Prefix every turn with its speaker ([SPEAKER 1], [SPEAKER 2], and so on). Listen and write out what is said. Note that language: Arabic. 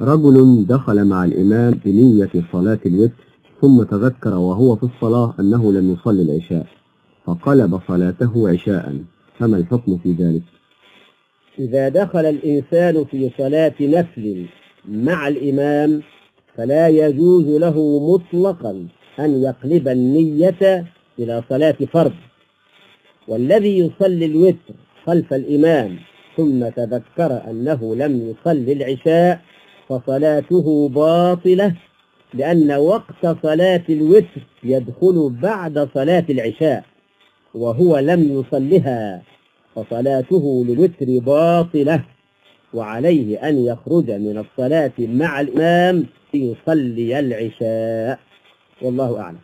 [SPEAKER 1] رجل دخل مع الإمام بنية صلاة الوتر ثم تذكر وهو في الصلاة أنه لم يصلي العشاء فقلب صلاته عشاء فما الحكم في ذلك؟
[SPEAKER 2] إذا دخل الإنسان في صلاة نفل مع الإمام فلا يجوز له مطلقا أن يقلب النية إلى صلاة فرض والذي يصلي الوتر خلف الإمام ثم تذكر أنه لم يصلي العشاء فصلاته باطلة لأن وقت صلاة الوتر يدخل بعد صلاة العشاء وهو لم يصلها فصلاته للوتر باطلة وعليه أن يخرج من الصلاة مع الإمام ليصلي العشاء. والله أعلم.